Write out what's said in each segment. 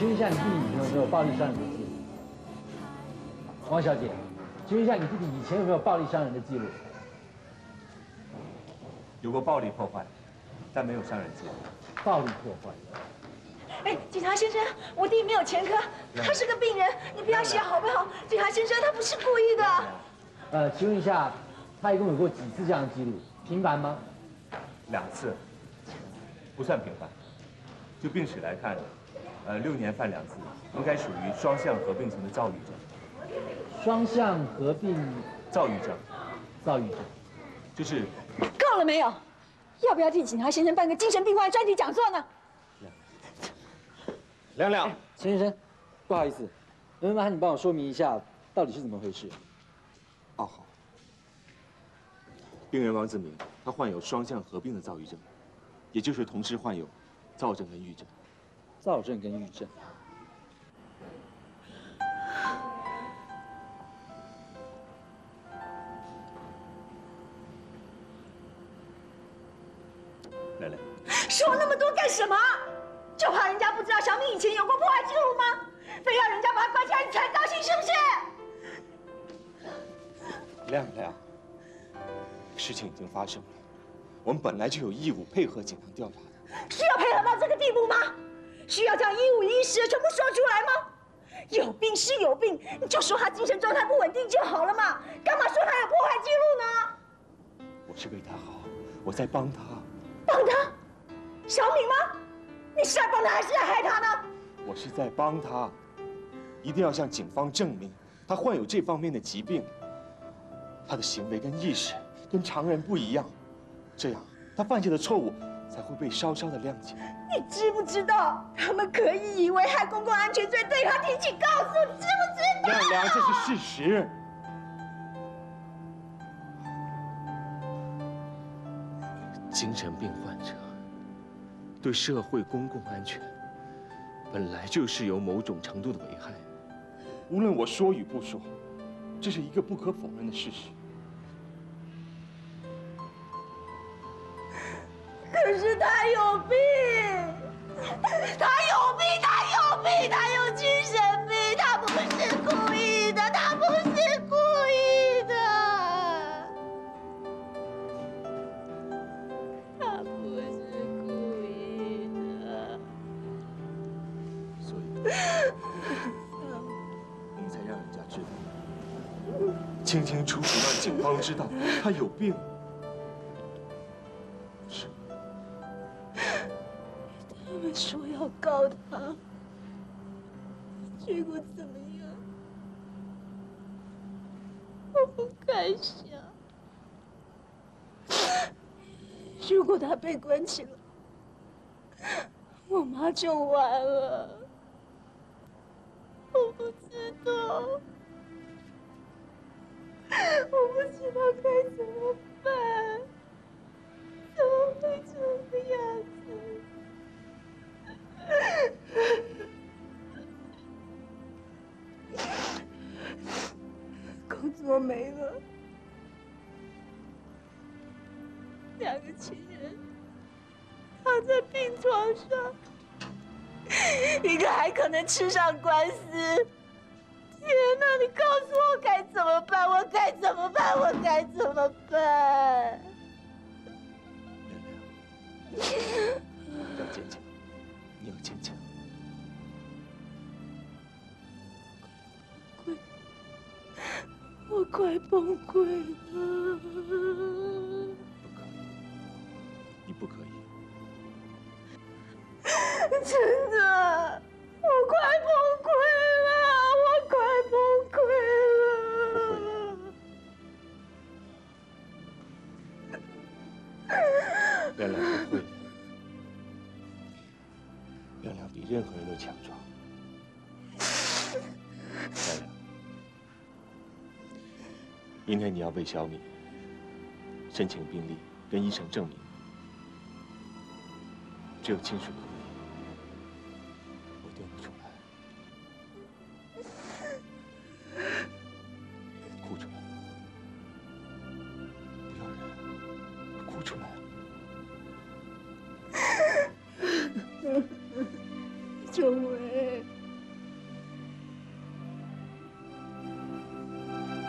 请问一下，你弟弟以前有没有暴力伤人的记录？王小姐，请问一下，你弟弟以前有没有暴力伤人的记录？有过暴力破坏，但没有伤人记录。暴力破坏。哎，警察先生，我弟没有前科，他是个病人，你不要写好不好？警察先生，他不是故意的。呃，请问一下，他一共有过几次这样的记录？频繁吗？两次，不算频繁。就病史来看，呃，六年犯两次，应该属于双向合并型的躁郁症。双向合并躁郁症，躁郁症，就是够了没有？要不要替警察先生办个精神病患专题讲座呢？亮亮，陈先生，不好意思，能麻烦你帮我说明一下到底是怎么回事？哦好。病人王子明，他患有双向合并的躁郁症，也就是同时患有躁症跟郁症。躁症跟郁症。蕾蕾，说那么多干什么？就怕人家不知道小敏以前有过破坏记录吗？非要人家把他关起来你才高兴是不是？亮亮，事情已经发生了，我们本来就有义务配合警方调查的。需要配合到这个地步吗？需要将一五一十全部说出来吗？有病是有病，你就说他精神状态不稳定就好了嘛，干嘛说他有破坏记录呢？我是为他好，我在帮他。帮他？小敏吗？你是在帮他还是在害他呢？我是在帮他，一定要向警方证明他患有这方面的疾病，他的行为跟意识跟常人不一样，这样他犯下的错误才会被稍稍的谅解。你知不知道他们可以以危害公共安全罪对他提起告诉，知不知道？亮亮，这是事实。精神病患者对社会公共安全本来就是有某种程度的危害，无论我说与不说，这是一个不可否认的事实。他有病，他有病，他有病，他有精神病，他不是故意的，他不是故意的，他不是故意的，所以，你才让人家知道，清清楚楚让警方知道他有病。他，结果怎么样？我不敢想。如果他被关起来，我妈就完了。我不知道，我不知道该怎么办，怎么会这个样子？工作没了，两个亲人躺在病床上，一个还可能吃上官司。天哪！你告诉我该怎么办？我该怎么办？我该怎么办？要坚强。你要坚强。我快崩溃了！不可以，你不可以。真的，我快崩溃了！我快崩溃了！不会，亮亮不会。任何人都强壮。亮亮，明天你要为小米申请病历，跟医生证明，只有亲属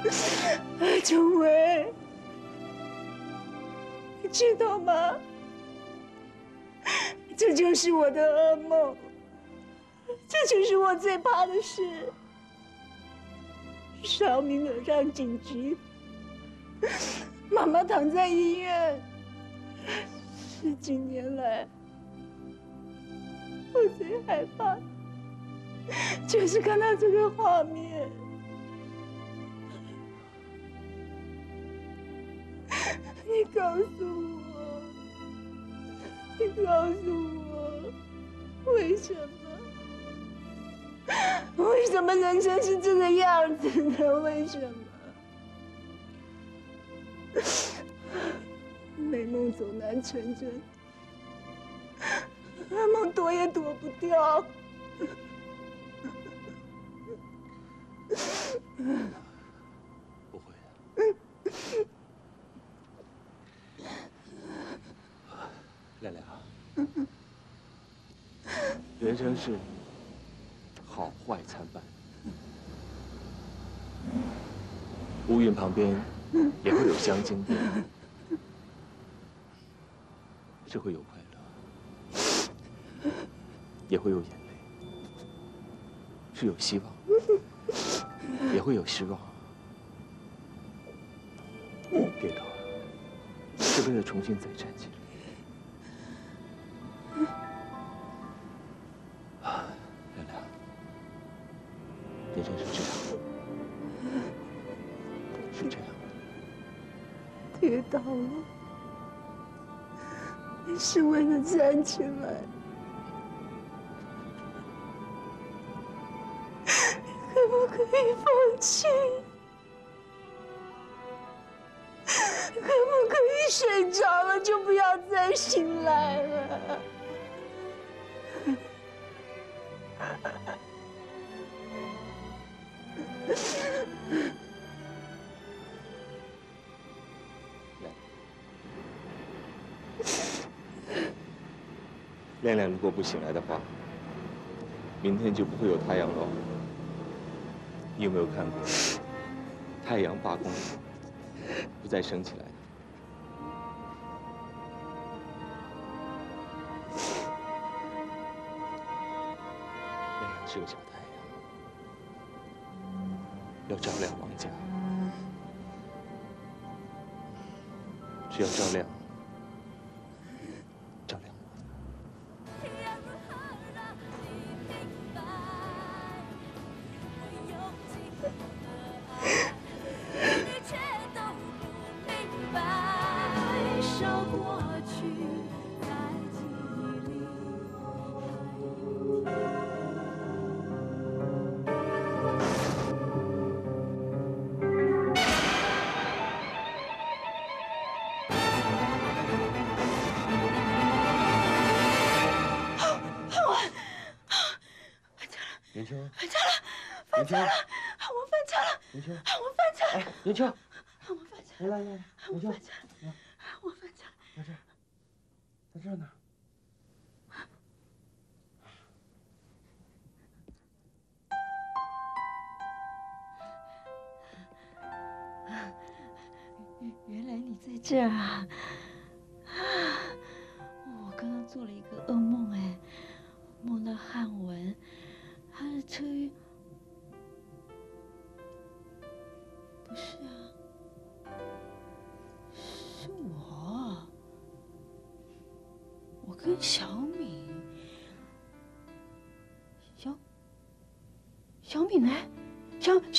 周伟，你知道吗？这就是我的噩梦，这就是我最怕的事。邵明惹上警局，妈妈躺在医院，十几年来，我最害怕就是看到这个画面。你告诉我，你告诉我，为什么？为什么人生是这个样子的？为什么？美梦总难成真，噩梦躲也躲不掉。不会的。亮亮，人生是好坏参半，乌云旁边也会有香精变，是会有快乐，也会有眼泪，是有希望，也会有失望。跌倒了，是为了重新再站起来。是为了站起来。可不可以放弃？可不可以睡着了就不要再醒来了？亮亮如果不醒来的话，明天就不会有太阳了。你有没有看过 太阳罢工不再升起来？亮亮是个小太阳，要照亮王家，只要照亮。翻车了，我翻车了，云秋，我翻车了，云秋，我翻车了，来来来，我元秋，我翻车了。在这儿，在这儿呢。原来你在这儿啊！啊，我刚刚做了一个噩梦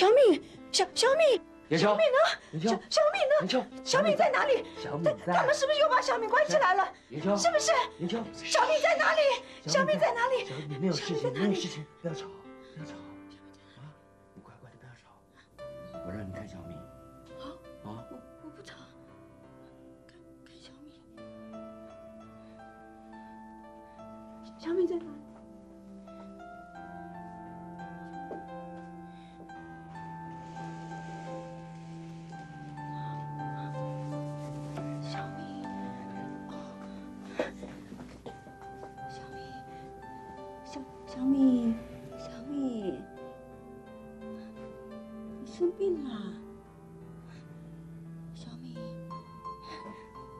小小敏，小小敏，小敏呢？小，小敏呢？小敏在哪里？小敏他他们是不是又把小敏关起来了？是不是？小敏在哪里？小敏在哪里？小敏没有事情，没有事情，不要吵，不要吵，啊，你乖乖的，不要吵，我让你看小敏。好，啊，我我不吵。看看小敏，小敏在哪病了。小敏，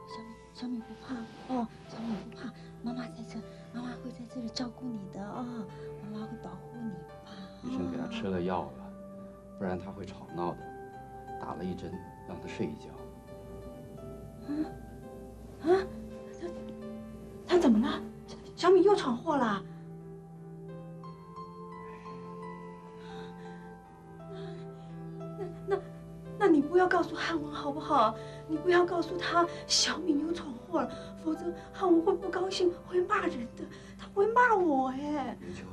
小敏，小敏不怕哦，小敏不怕，妈妈在这，妈妈会在这里照顾你的哦，妈妈会保护你，不怕。医生给他吃了药了，不然他会吵闹的。打了一针，让他睡一觉。啊啊！告诉汉文好不好？你不要告诉他小敏又闯祸了，否则汉文会不高兴，会骂人的。他会骂我哎。云秋，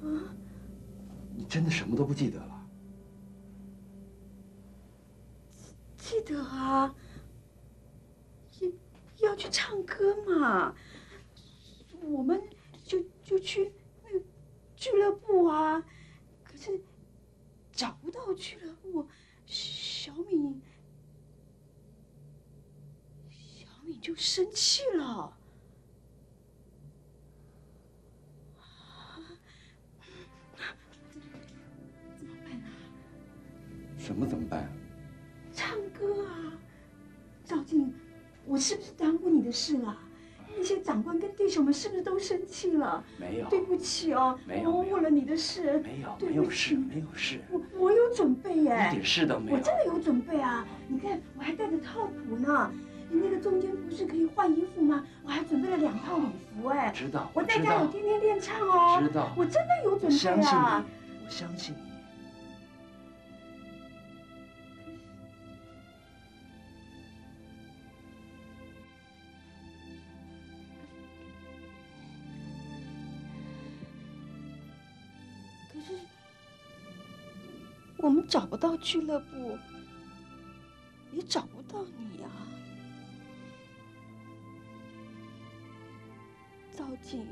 啊，你真的什么都不记得了？记得啊。要去唱歌嘛，我们就就去那个俱乐部啊，可是找不到俱乐部，小敏小敏就生气了，怎么办啊？什么怎么办？唱歌啊，赵静。我是不是耽误你的事了？那些长官跟弟兄们是不是都生气了？没有，对不起哦，没有，我误了你的事。没有，没有事，没有事。我我有准备耶，一点事都没有。我真的有准备啊！你看，我还带着套谱呢。你那个中间不是可以换衣服吗？我还准备了两套礼服哎。知道，我在家有天天练唱哦。知道，我真的有准备啊！相信你，我相信你。我们找不到俱乐部，也找不到你呀，赵静，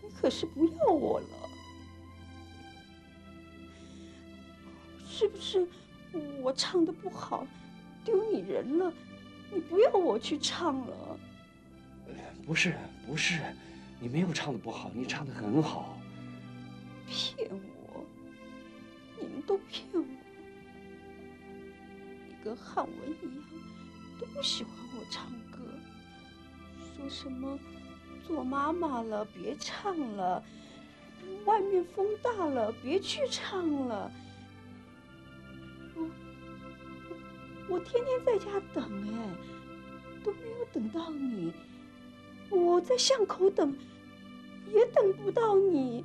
你可是不要我了，是不是？我唱的不好，丢你人了，你不要我去唱了？不是，不是，你没有唱的不好，你唱的很好。骗我！你跟汉文一样，都不喜欢我唱歌，说什么做妈妈了别唱了，外面风大了别去唱了。我我天天在家等哎，都没有等到你。我在巷口等，也等不到你。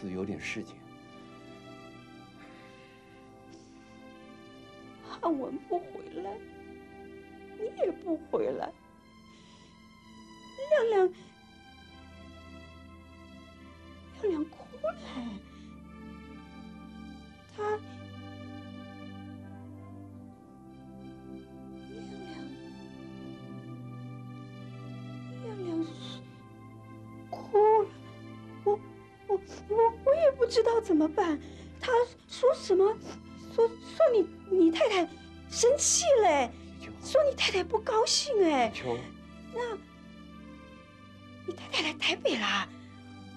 是有点事情，汉文不回来，你也不回来，亮亮，亮亮哭了，不知道怎么办，他说什么？说说你你太太生气嘞，说你太太不高兴哎。那，你太太来台北啦？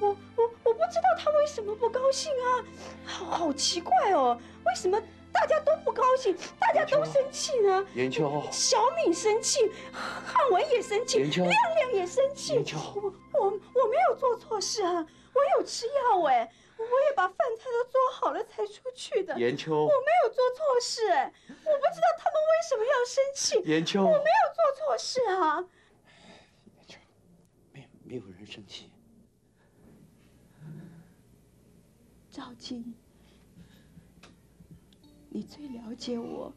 我我我不知道她为什么不高兴啊，好好奇怪哦，为什么大家都不高兴，大家都生气呢？严秋，小敏生气，汉文也生气，亮亮也生气。严秋，我我我没有做错事啊，我有吃药哎。我也把饭菜都做好了才出去的，严秋，我没有做错事，哎我不知道他们为什么要生气。严秋，我没有做错事啊。严秋，没没有人生气。赵静，你最了解我，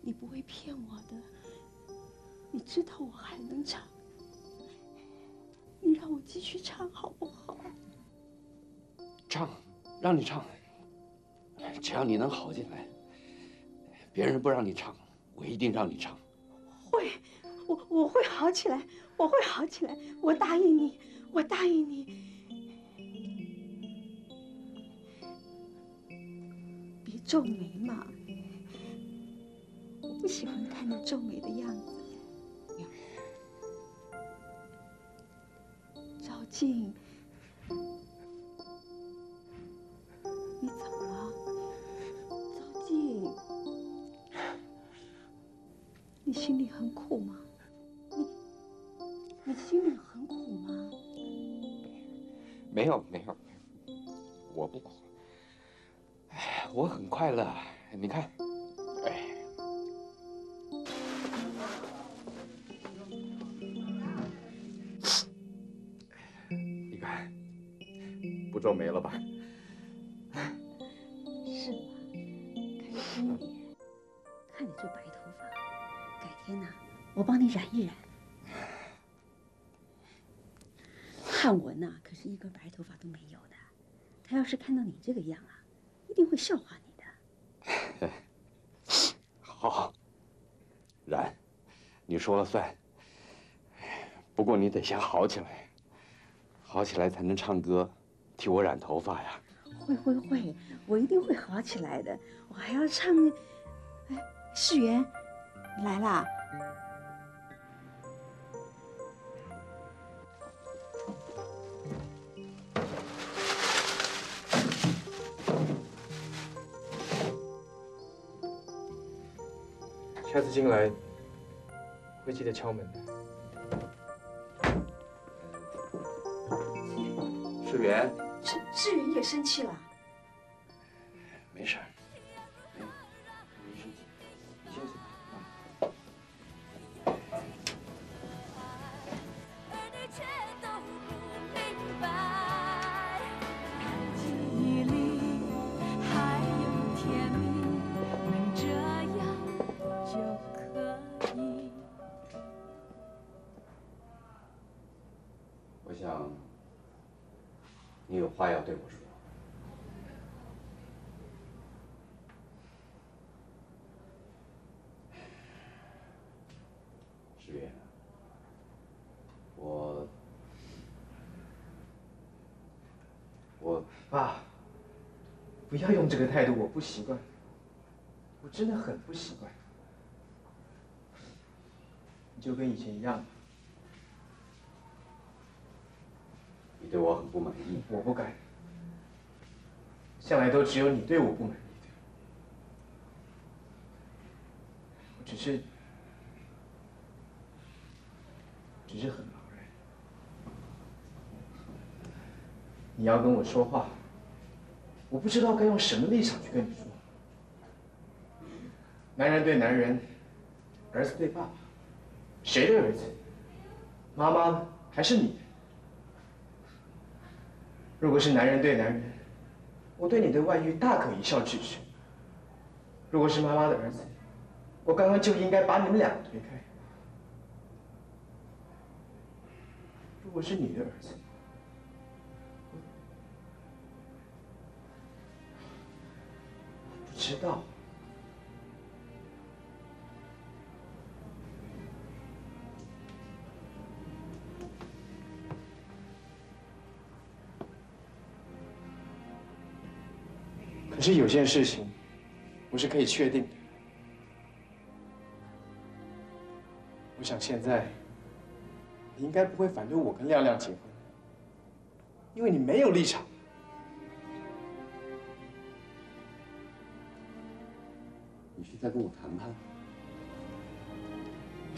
你不会骗我的，你知道我还能唱，你让我继续唱好不好？唱，让你唱，只要你能好起来，别人不让你唱，我一定让你唱。会，我我会好起来，我会好起来，我答应你，我答应你。别皱眉嘛，我不喜欢看你皱眉的样子。赵静。心里很苦吗？你，你心里很苦吗？没有没有，我不苦。哎，我很快乐。你看，哎，你看，不皱眉了吧？是吗？开心点，看你这白头发。改天呐、我帮你染一染。汉文呐、可是一根白头发都没有的，他要是看到你这个样啊，一定会笑话你的。好，然，你说了算。不过你得先好起来，好起来才能唱歌，替我染头发呀。会会会，我一定会好起来的。我还要唱，哎，世元，你来啦！下次进来会记得敲门的。世元，世世元也生气了。想你有话要对我说。世元，我我爸，不要用这个态度，我不习惯。我真的很不习惯。你就跟以前一样，对我很不满意。我不敢。向来都只有你对我不满意的。只是，只是很茫然。你要跟我说话，我不知道该用什么立场去跟你说。男人对男人，儿子对爸爸，谁的儿子？妈妈？还是你？如果是男人对男人，我对你的外遇大可一笑置之；如果是妈妈的儿子，我刚刚就应该把你们两个推开。如果是你的儿子，我不知道。可是有件事情，我是可以确定的。我想现在，你应该不会反对我跟亮亮结婚，因为你没有立场。你是在跟我谈判？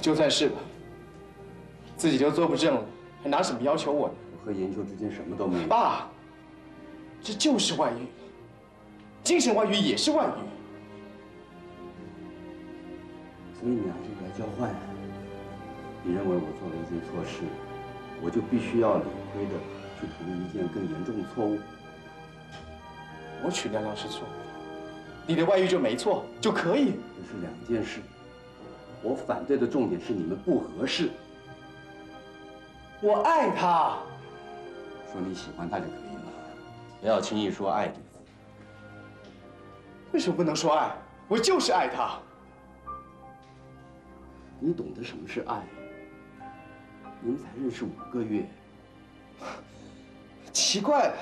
就算是吧，自己都做不正了，还拿什么要求我呢？我和研究之间什么都没有。爸，这就是外遇，精神外遇也是外遇。所以你拿这个来交换。你认为我做了一件错事，我就必须要理亏的去同意一件更严重的错误？我娶亮亮是错的，你的外遇就没错，就可以。这是两件事。我反对的重点是你们不合适。我爱他，说你喜欢他就可以了，不要轻易说爱这个字。为什么不能说爱？我就是爱他。你懂得什么是爱？你们才认识五个月，奇怪了，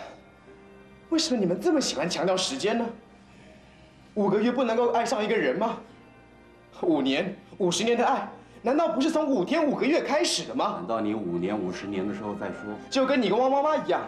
为什么你们这么喜欢强调时间呢？五个月不能够爱上一个人吗？五年、五十年的爱，难道不是从五天、五个月开始的吗？等到你五年、五十年的时候再说。就跟你跟汪妈妈一样。